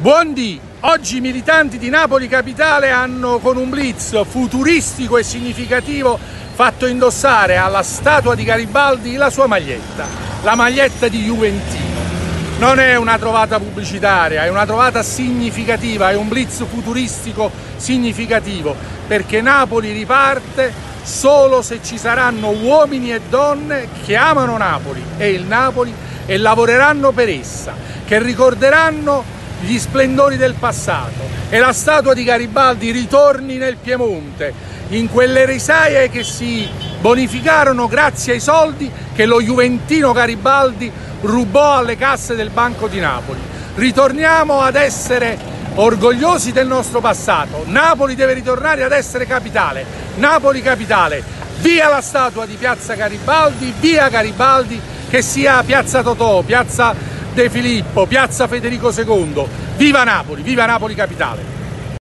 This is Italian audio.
Buondì! Oggi i militanti di Napoli Capitale hanno con un blitz futuristico e significativo fatto indossare alla statua di Garibaldi la sua maglietta, la maglietta di Juventino. Non è una trovata pubblicitaria, è una trovata significativa, è un blitz futuristico significativo, perché Napoli riparte solo se ci saranno uomini e donne che amano Napoli e il Napoli e lavoreranno per essa, che ricorderanno gli splendori del passato e la statua di Garibaldi ritorni nel Piemonte, in quelle risaie che si bonificarono grazie ai soldi che lo Juventino Garibaldi rubò alle casse del Banco di Napoli. Ritorniamo ad essere orgogliosi del nostro passato. Napoli deve ritornare ad essere capitale. Napoli capitale. Via la statua di Piazza Garibaldi, via Garibaldi, che sia Piazza Totò, Piazza De Filippo, Piazza Federico II. Viva Napoli, viva Napoli Capitale!